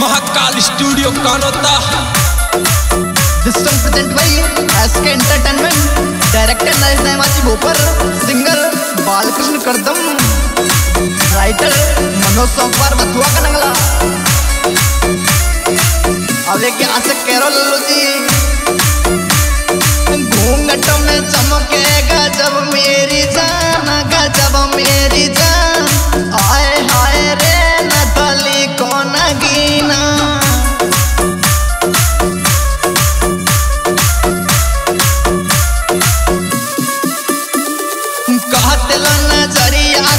Mahakal studio Kanota this song present by SK entertainment director Naresh Nemaji Bhopar singer Balkrishna Kardam writer Manoj सोमवार बथुआ का नंगला अब एक आशिक कैरोल लल्लू जी घूंघट में चमकेगा जब मेरी जान गजब मेरी जान चाहत लो नज़रिया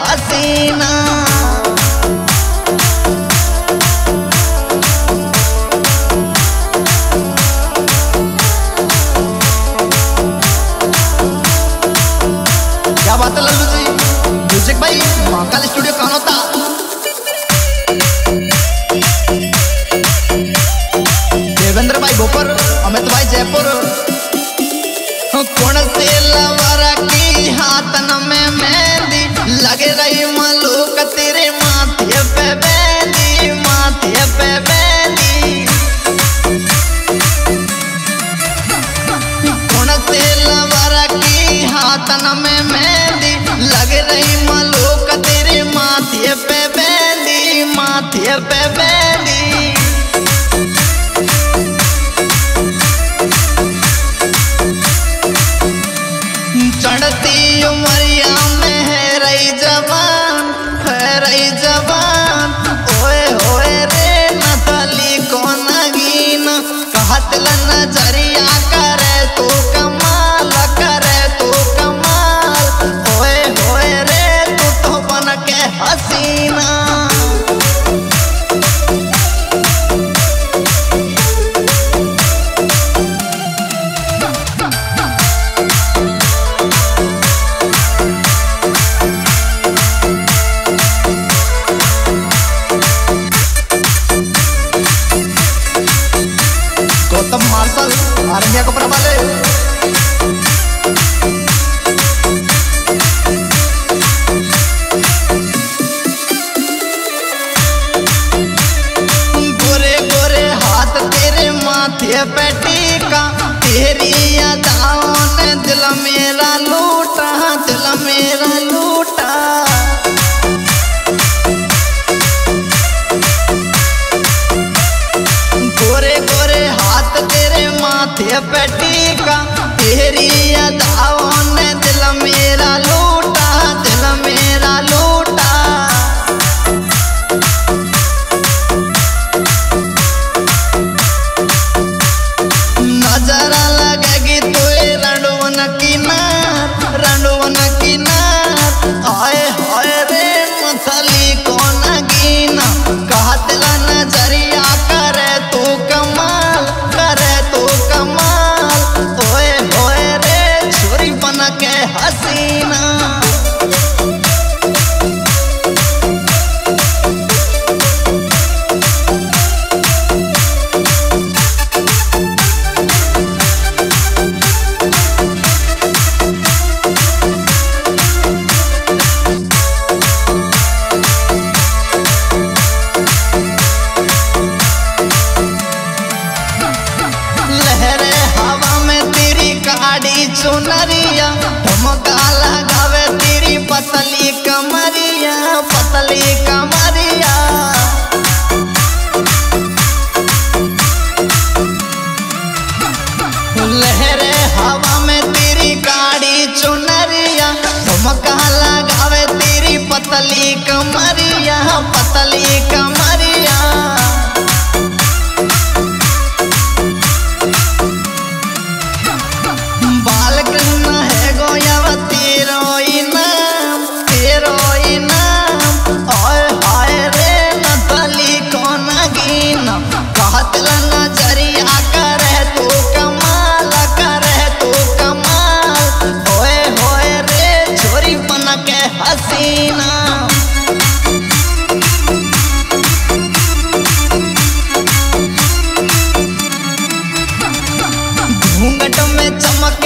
हसीना कान में मेहंदी लग रही मलोक तेरे माथे पे बेंदी माथे पे बेंदी। Casas, हाथ तेरे माथे पे टीका। तेरी अदाओं ने दिल मेरा लूटा दिल मेरा लपेटी का तेरी अदाओं ने दिल मेरा लूटा दिल मेरा लूटा। के हसीना। के हसीना। घूंघट में चमक